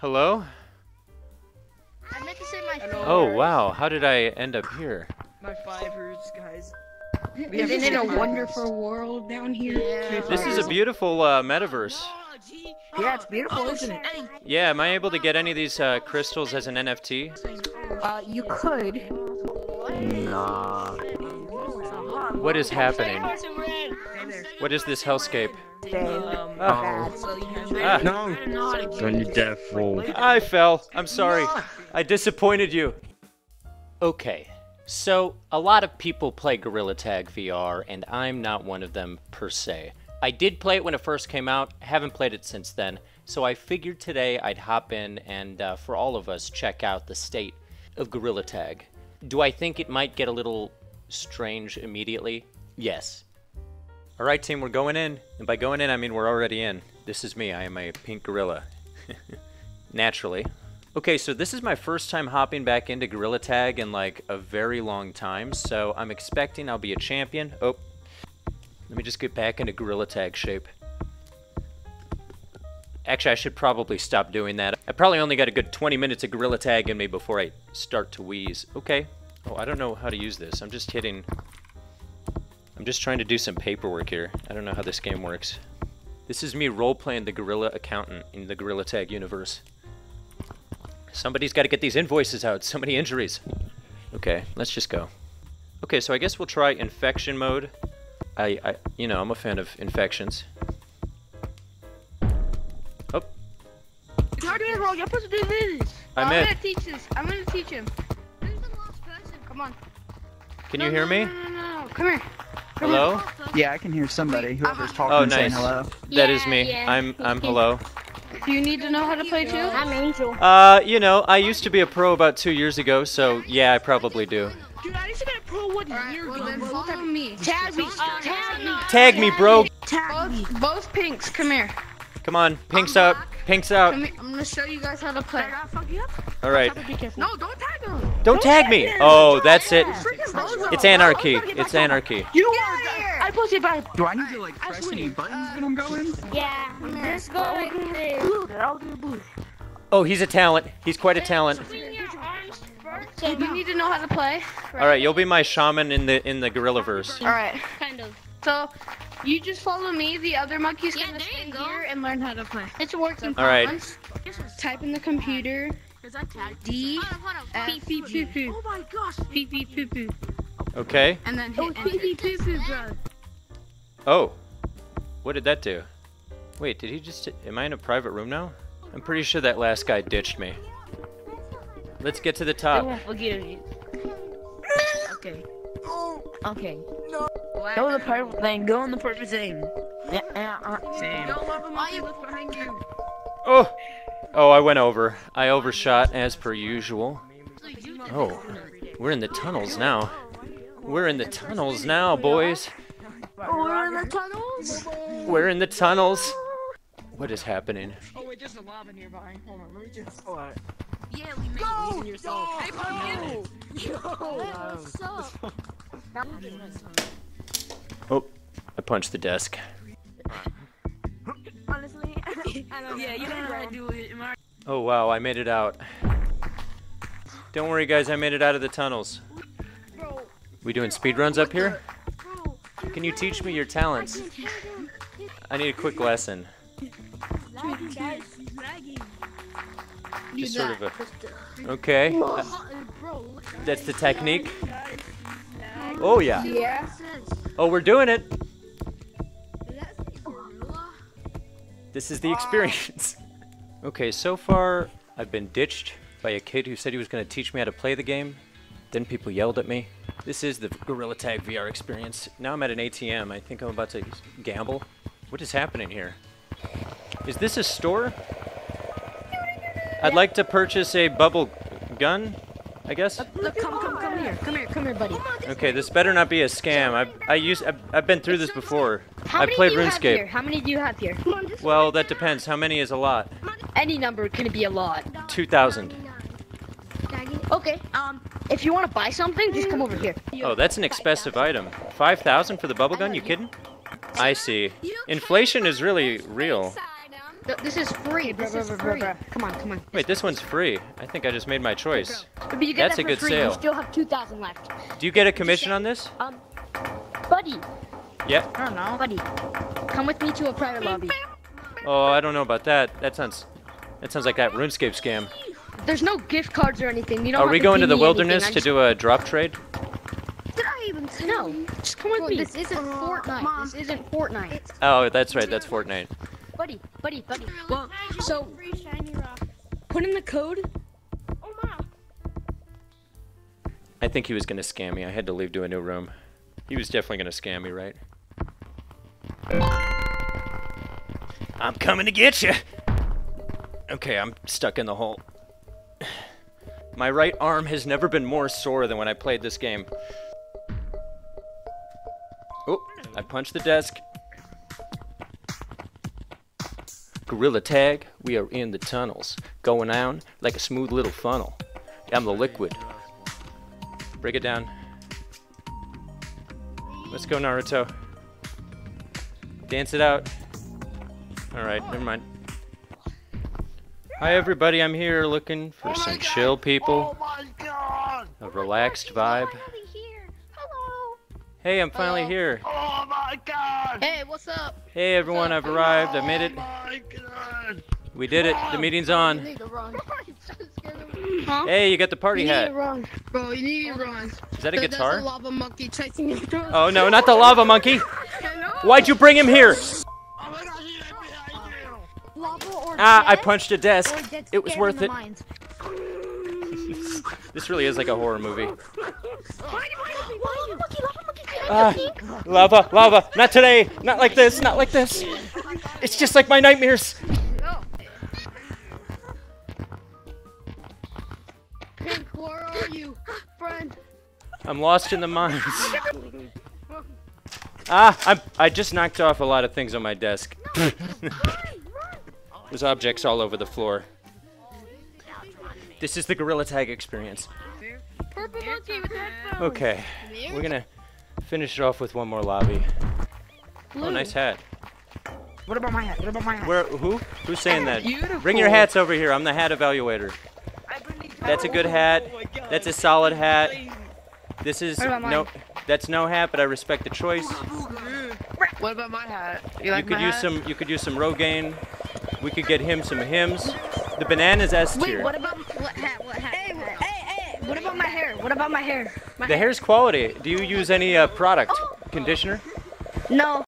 Hello? I meant to say my Hello. Oh, wow. How did I end up here? My fivers, guys. We Isn't it a wonderful world down here? Yeah. This is a beautiful uh, metaverse. Yeah, it's beautiful, isn't it? Yeah, am I able to get any of these uh, crystals as an NFT? Uh, you could. Nah. What is happening? What is this hellscape? Dave. Um, so Ah. No! Don't you dare fall. I fell. I'm sorry. I disappointed you. Okay, so a lot of people play Gorilla Tag VR, and I'm not one of them per se. I did play it when it first came out, haven't played it since then, so I figured today I'd hop in and, uh, for all of us, check out the state of Gorilla Tag. Do I think it might get a little strange immediately? Yes. All right, team, we're going in. And by going in, I mean we're already in. This is me. I am a pink gorilla. Naturally. Okay, so this is my first time hopping back into Gorilla Tag in like a very long time, so I'm expecting I'll be a champion. Oh, let me just get back into Gorilla Tag shape. Actually, I should probably stop doing that. I probably only got a good 20 minutes of Gorilla Tag in me before I start to wheeze. Okay. Oh, I don't know how to use this. I'm just hitting... I'm just trying to do some paperwork here. I don't know how this game works. This is me role-playing the Gorilla Accountant in the Gorilla Tag universe. Somebody's got to get these invoices out. So many injuries. Okay, let's just go. Okay, so I guess we'll try infection mode. I, I you know, I'm a fan of infections. Oh, It's hard to roll. You're supposed to do this. I'm, I'm gonna teach this. I'm gonna teach him. Come on. Can No, you hear no, me? No, no, no, no. Come here. Hello? Yeah, I can hear somebody. Whoever's talking Oh, and saying nice. hello. That is me. yeah. I'm I'm hello. Do you need to know how to play too? I'm Angel. Uh, you know, I used to be a pro about two years ago, so yeah, I probably do. Dude, I used to be a pro one year ago. Then follow me. Tag me. Tag me. Tag me, bro. Both, both pinks. Come here. Come on, pinks out, pinks out. Come here. I'm gonna show you guys how to play. All right. No, don't tag him. Don't tag me. Oh, that's it. Freaking It's anarchy. It's anarchy. You are. I posted by. Do I need to like press any buttons when I'm going? Yeah. Let's go like this. I'll do blue. Oh, he's a talent. He's quite a talent. So you need to know how to play. All right, you'll be my shaman in the in the gorilla verse. All right. Kind of. So you just follow me. The other monkey's Yeah, gonna there stand go. here and learn how to play. It's working. All right. Once, type in the computer D F Pee pee poo poo. Oh my gosh. Pee pee poo poo. Okay. and then oh, hit Pee enter. pee poo poo, bro. Oh, what did that do? Wait, did he just? Am I in a private room now? I'm pretty sure that last guy ditched me. Let's get to the They top. won't forgive you. Okay. Okay. Go the purple thing. Go on the purple thing. Yeah, yeah, uh, Same. Why you look behind you? Oh, oh, I went over. I overshot as per usual. Oh, we're in the tunnels now. We're in the tunnels now, boys. We're in the tunnels. We're in the tunnels. What is happening? Oh wait, there's a lava nearby. Hold on, let me just. What? Yeah, we made it. Even yourself. Hey, No. What's up? Oh, I punched the desk. Honestly, I don't yeah, you know how to do it. Am I- Oh wow, I made it out. Don't worry, guys, I made it out of the tunnels. Bro, We doing speed runs up here? Can you teach me your talents? I need a quick lesson. Just sort of a. Okay. uh, That's the technique. Oh yeah. Yeah. Oh, we're doing it. This is the experience. Okay, so far I've been ditched by a kid who said he was going to teach me how to play the game. Then people yelled at me. This is the Gorilla Tag VR experience. Now I'm at an ATM. I think I'm about to gamble. What is happening here? Is this a store? I'd like to purchase a bubble gun, I guess. Look, come, come, come here. Come here, come here, buddy. Okay, this better not be a scam. I've I used I've, I've been through this before. How I played do you have here? RuneScape. How many do you have here? Well, that depends. How many is a lot? Any number can be a lot. Two thousand. Okay. Um, if you want to buy something, just come over here. Oh, that's an expensive item. Five thousand for the bubble gun? You kidding? I see. Inflation is really real. Th- This is free. This is free. Come on, come on. Wait, this one's free. I think I just made my choice. But you get That's that a good free. sale. You still have 2,000 left. Do you get a commission on this? Um, buddy, Yeah. I don't know. buddy, come with me to a private lobby. Oh, I don't know about that. That sounds. That sounds like that RuneScape scam. There's no gift cards or anything. You don't Are we going to the wilderness anything. to do a drop trade? Did I even say No, just come with Bro, me. this This isn't Uh, Fortnite. Mom. This isn't Fortnite. Oh, that's right. That's Fortnite. Buddy, buddy, buddy. Well, so Free shiny rock. put in the code. Oh, my. I think he was gonna scam me. I had to leave to a new room. He was definitely gonna scam me, right? I'm coming to get you. Okay, I'm stuck in the hole. My right arm has never been more sore than when I played this game. Oh, I punched the desk. Gorilla tag, we are in the tunnels, going down like a smooth little funnel. I'm the liquid. Break it down. Let's go, Naruto. Dance it out. Alright, never mind. Hi, everybody. I'm here looking for some chill people. A relaxed vibe. Hey, I'm finally here. Oh my god! Hey, what's up? Hey, everyone. I've arrived. I made it. We did it. The meeting's on. need. Hey, you got the party You need hat. run, bro. You need to run. Is that a There's guitar? a lava monkey chasing you. Oh, no, not the lava monkey. Why'd you bring him here? Lava Ah, I punched a desk. It was worth it. This really is like a horror movie. Lava monkey, lava monkey, Ah, lava, lava. Not today. Not like this. Not like this. It's just like my nightmares. Pink, where are you, friend? I'm lost in the mines. Ah, I'm, I just knocked off a lot of things on my desk. There's objects all over the floor. This is the Gorilla Tag experience. Purple monkey with. Okay, we're gonna finish it off with one more lobby. Oh, nice hat. What about my hat? What about my hat? Where? Who? Who's saying that? Beautiful. Bring your hats over here. I'm the hat evaluator. That's a good hat. That's a solid hat. This is no. That's no hat, but I respect the choice. What about my hat? You like You could my use hat? some. You could use some Rogaine. We could get him some Hims. The banana's S Wait, what about what hat? What hat? Hey, hey, hey! What about my hair? What about my hair? My The hair's quality. Do you use any uh, product? Conditioner? No,